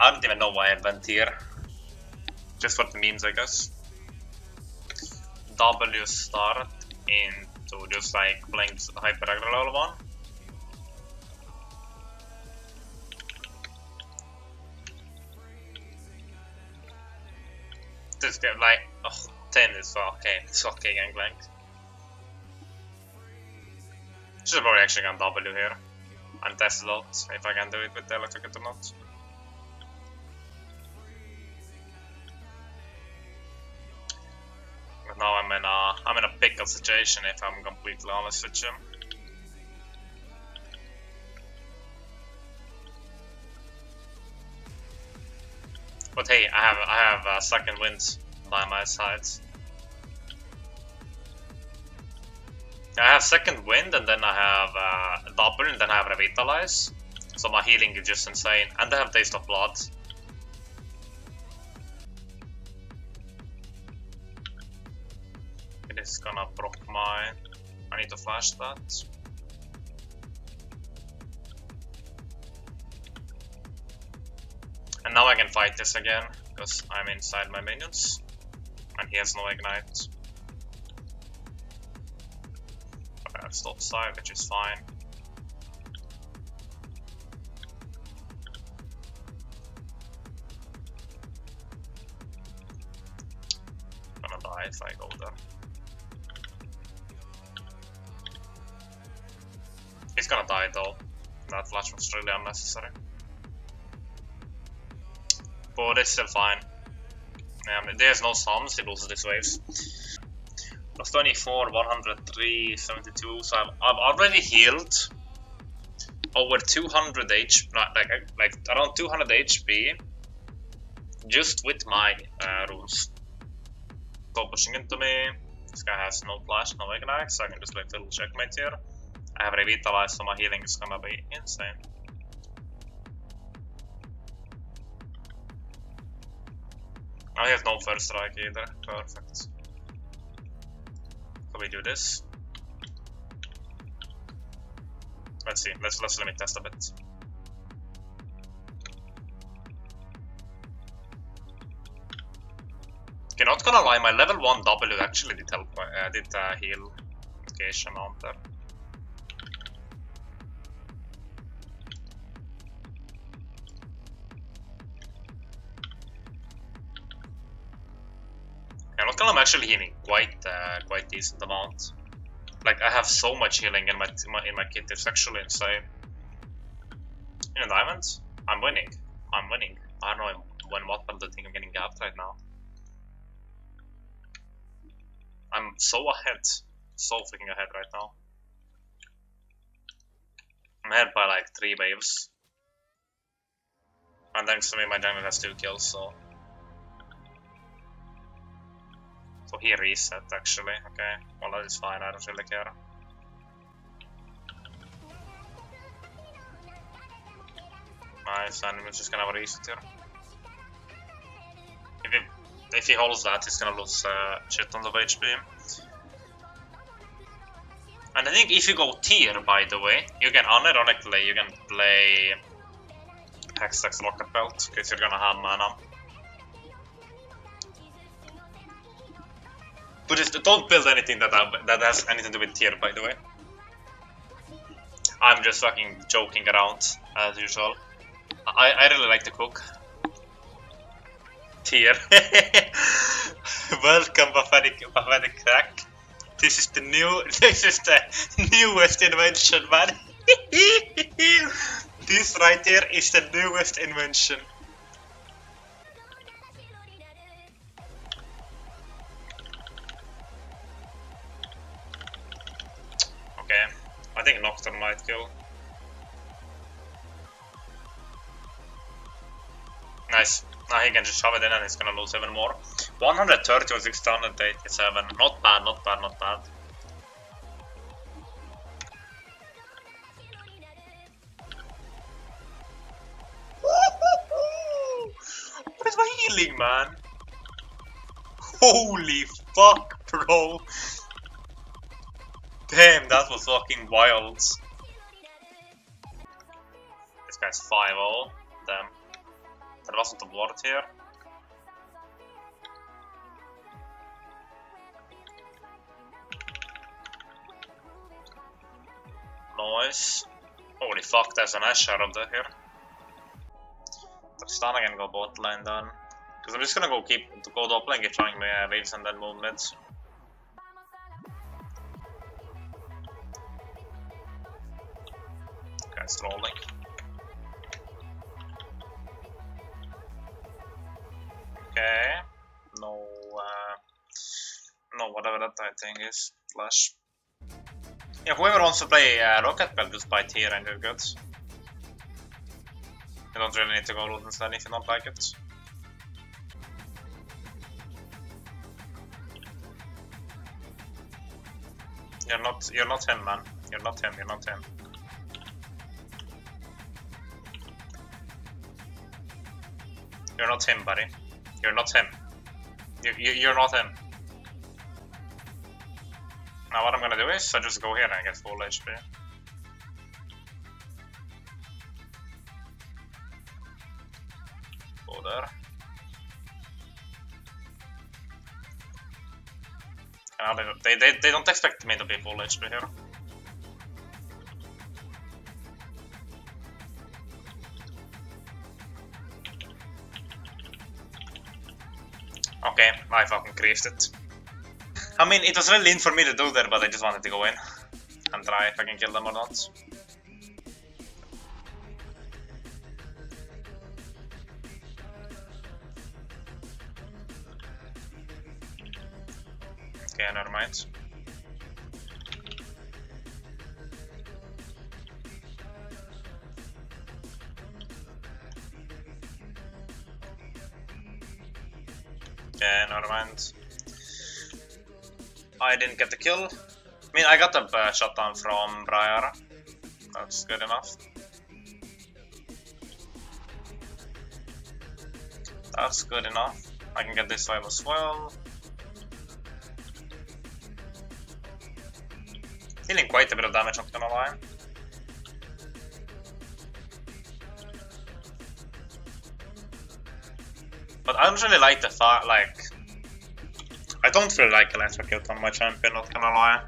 I don't even know why I went here. Just for the memes, I guess. W start into just like playing Hyper level 1. This game, like, oh, 10 is okay, it's okay, Gangplank. Should probably actually gone W here and test a lot if I can do it with the electric or not. Pickle situation if I'm completely honest with you. But hey, I have I have a second wind by my side. I have second wind and then I have uh, double and then I have revitalize. So my healing is just insane. And I have taste of blood. It is gonna proc my... I need to flash that. And now I can fight this again, because I'm inside my minions. And he has no ignite. stop side, which is fine. If I go there. Gonna die though. That flash was really unnecessary. But it's still fine. There's no sums, it loses these waves plus 24, 103, 72. So I've, I've already healed over 200 HP, like like around 200 HP, just with my uh, rules. So pushing into me. This guy has no flash, no ignite, so I can just like little checkmate here. I have revitalized, so my healing is gonna be insane. I have no first strike either. Perfect Can we do this? Let's see. Let's let's let me test a bit. Okay, not gonna lie, my level 1 W actually did help, uh, did uh, heal Geisha amount gonna I'm actually healing quite uh, quite decent amount. Like I have so much healing in my, in my kit, it's actually insane. In a diamond, I'm winning. I'm winning. I don't know when what, but I think I'm getting gapped right now. I'm so ahead. So freaking ahead right now. I'm ahead by like three waves. And thanks to me, my diamond has two kills, so he reset actually, okay. Well that is fine, I don't really care. Nice, and we're just gonna have a reset here. If he, if he holds that, he's gonna lose uh, shit tons of HP. And I think if you go Tear, by the way, you can unironically, you can play Hextech's Rocket Belt, because you're gonna have mana. Just don't build anything that that has anything to do with Tear, by the way. I'm just fucking joking around, as usual. I, I really like to cook. Tear. Welcome, pathetic, pathetic crack. This is the new, this is the newest invention, man. this right here is the newest invention. Might kill. Nice. Now he can just shove it in and he's gonna lose even more. 130 or 687. Not bad, not bad, not bad. what is my healing, man? Holy fuck, bro. Damn, that was fucking wild. This guy's 5-0. Damn. wasn't a ward here. Nice. Holy fuck, there's an Asher up there here. Tristana can go bot lane then. Because I'm just gonna go keep go top lane, get trying my uh, waves and then move mids. Guy's. Okay. No whatever that I think is. Flash. Yeah, whoever wants to play uh, Rocket Belt just buy Tear and you're good. You don't really need to go instead if you don't like it. You're not you're not him man. You're not him, you're not him. You're not him, buddy. You're not him. You, you, you're not him. Now what I'm gonna do is I just go here and get full HP. Go there. And now they, they, they, they don't expect me to be full HP here. Okay, I fucking creased it. I mean, it was really in for me to do that, but I just wanted to go in and try if I can kill them or not. Okay, never mind. Okay, never mind. I didn't get the kill. I mean, I got a uh, shutdown from Briar. That's good enough. That's good enough. I can get this wave as well. Dealing quite a bit of damage, not gonna lie. But I don't really like the fact, like, I don't really like electrocute on my champion, not gonna lie.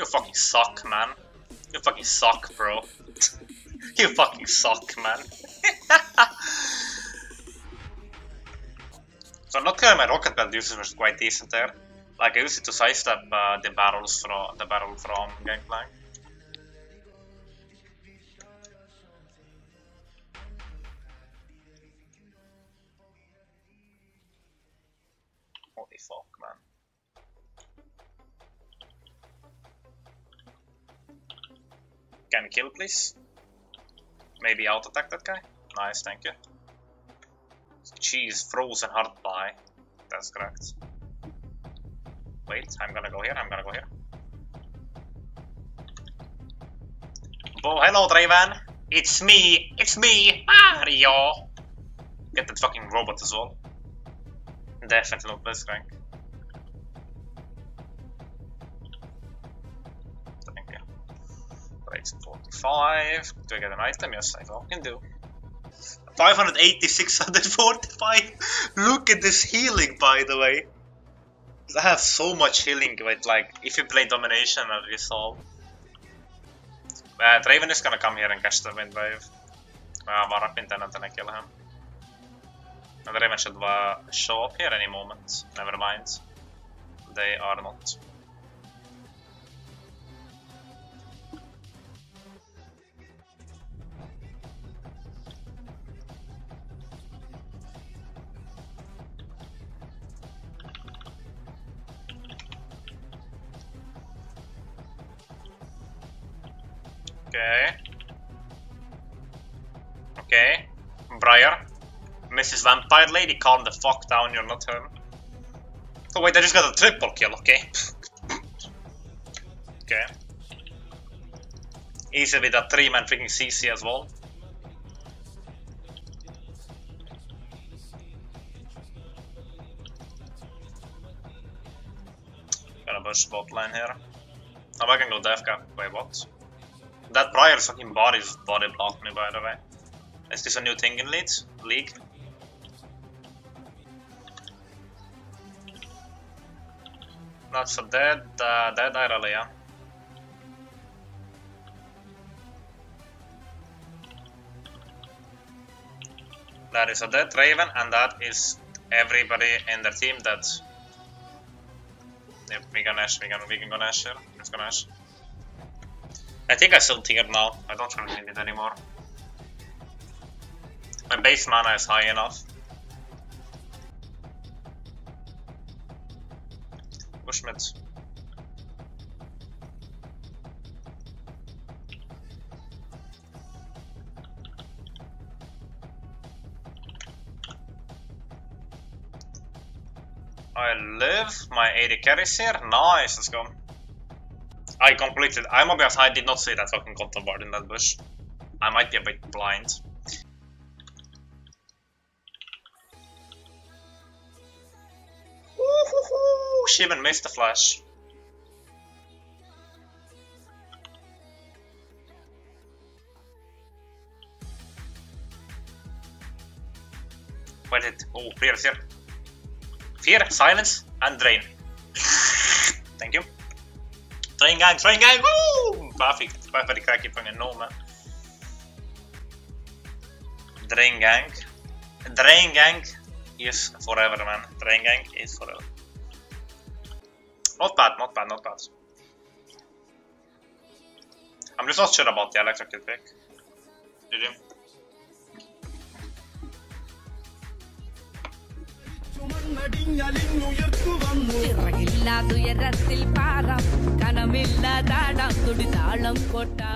You fucking suck, man. You fucking suck, bro. you fucking suck, man. so I'm not clear my rocket belt usage was quite decent there. Like I used it to sidestep uh, the barrels from the barrel from Gangplank. Holy fuck, man. Can kill, please? Maybe out attack that guy? Nice, thank you. Cheese, Frozen Heart buy. That's correct. Wait, I'm gonna go here, I'm gonna go here. Oh, hello, Draven! It's me! It's me! Mario! Get that fucking robot as well. Definitely not Blitzcrank. Thank Rates 45. Do I get an item? Yes, I fucking do. 580, 645. Look at this healing, by the way. I have so much healing with, like, if you play Domination or Resolve. Uh, Draven is gonna come here and catch the wind wave. Uh, Varapin then and then I kill him. And Draven should uh, show up here any moment. Never mind. They are not. Okay. Okay. Briar. Mrs. Vampire Lady, calm the fuck down, you're not him. Oh wait, I just got a triple kill, okay. okay. Easy with a three man freaking CC as well. Gonna push bot line here. Now I can go Defka. Wait, what? That Briar's fucking body's body blocked me by the way. Is this a new thing in Leeds? League? Not so dead, uh, dead Irelia. That is a dead Raven, and that is everybody in the team that. Yep, we can Ash, we can, we can go Nash here. Let's go Nash. I think I still tiered now, I don't really need it anymore. My base mana is high enough. Push mid. I live. My 80 carries here. Nice, let's go. I completed. I'm obvious. I did not see that fucking content board in that bush. I might be a bit blind. Ooh, she even missed the flash. Where did? Oh, Fear is here. Fear, silence, and drain. Thank you. Drain gang, drain gang, woo! Perfect. Perfect cracky fucking no man. Drain gang. Drain gang is forever man. Drain gang is forever. Not bad, not bad, not bad. I'm just not sure about the electric pick. Did இல்லா துயரத்தில் பாராம். கனமில்லா தாடாம் துடிதாளம் போட்டா